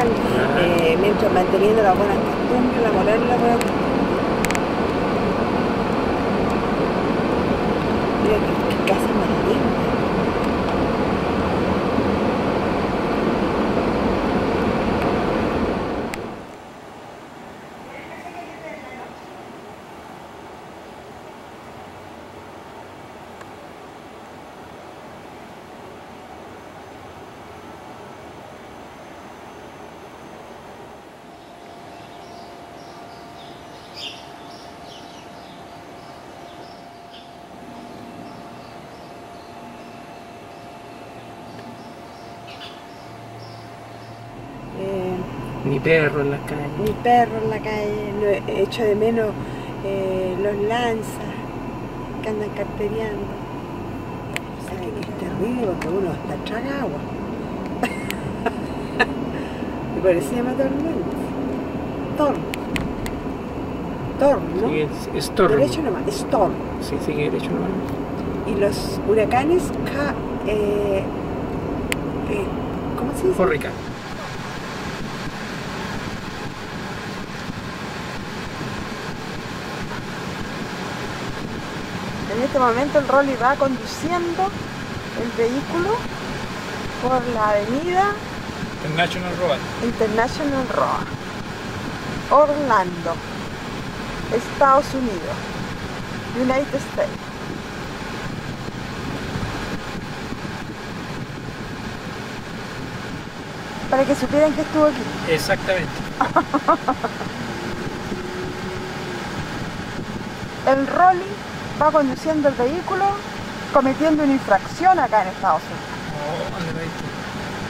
trabajan eh, mientras manteniendo las buenas costumbres, la moral y la buena costumbre. Ni perro en la calle. mi perro en la calle, lo hecho de menos eh, los lanzas que andan carteriando. ¿Sabes que es terrible porque uno está traga agua. Me parece llama tormenta. Torno. Torno. Sí, es, es torno. Derecho nomás, es torno. Sí, sigue derecho nomás. Y los huracanes, ca, eh, eh, ¿cómo se dice? Forrica. Este momento el Rolly va conduciendo el vehículo por la avenida International Road. International Road, Orlando, Estados Unidos, United States. Para que supieran que estuvo aquí. Exactamente. El Rolly va conduciendo el vehículo cometiendo una infracción acá en Estados Unidos.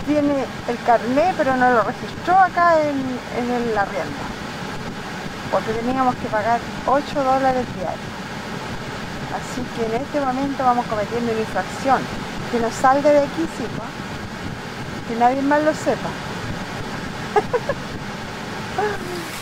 Tiene el carné, pero no lo registró acá en, en el arriendo. Porque teníamos que pagar 8 dólares diarios. Así que en este momento vamos cometiendo una infracción. Que no salga de aquí, sí. Que nadie más lo sepa.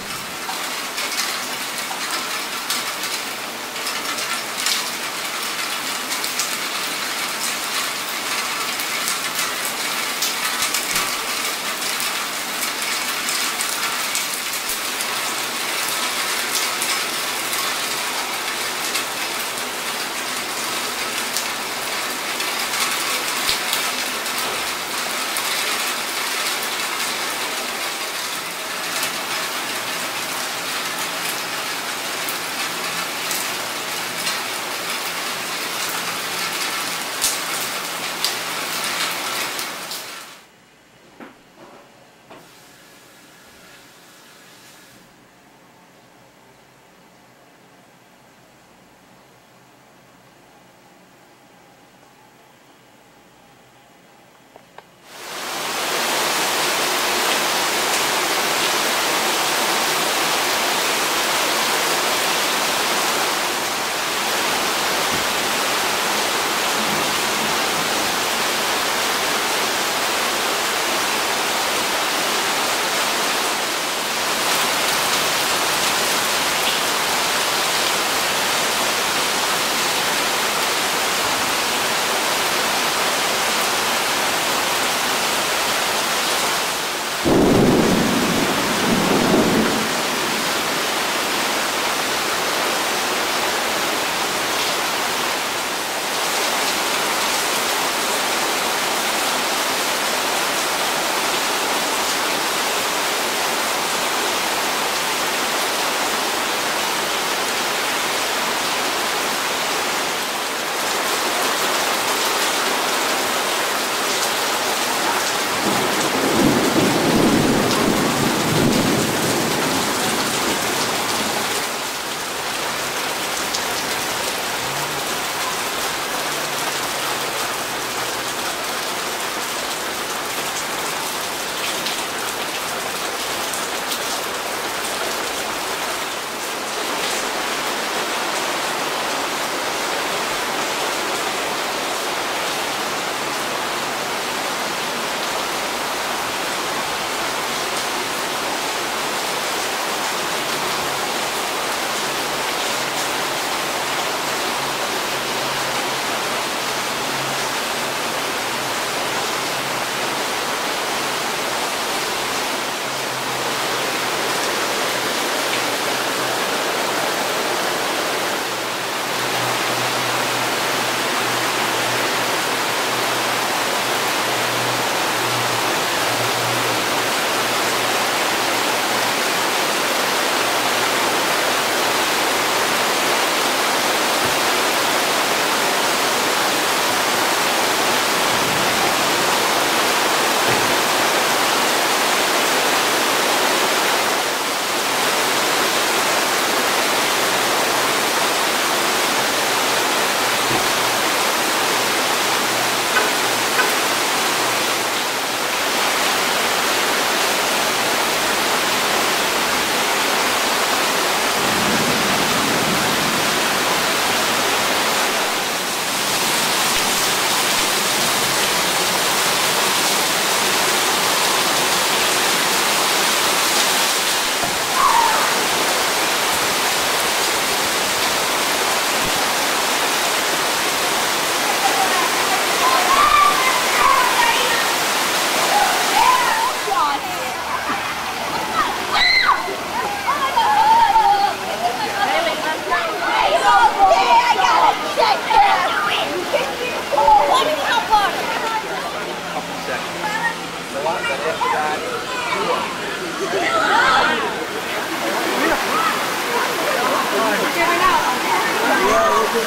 とい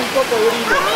うことよりも。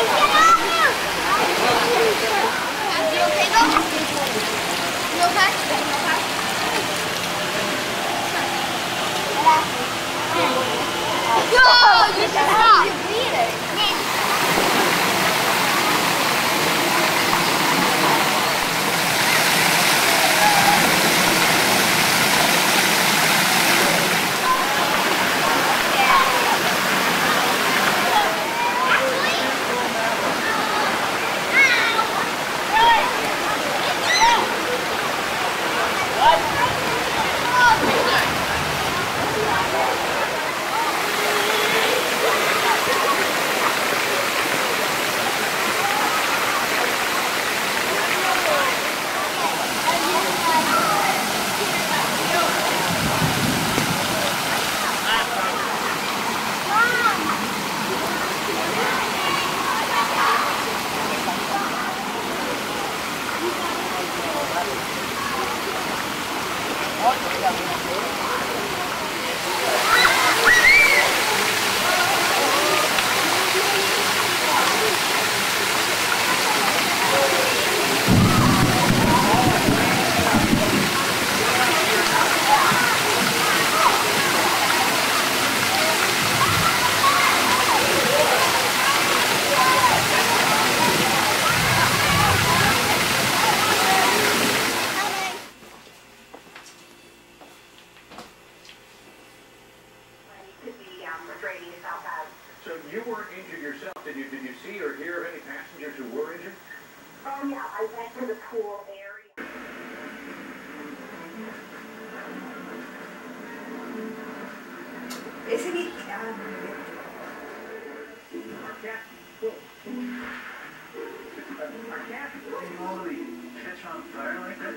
You weren't injured yourself. Did you, did you see or hear of any passengers who were injured? Oh yeah, I went to the pool area. Ese que... ah, Our cat, our cat, all the catch on fire like that?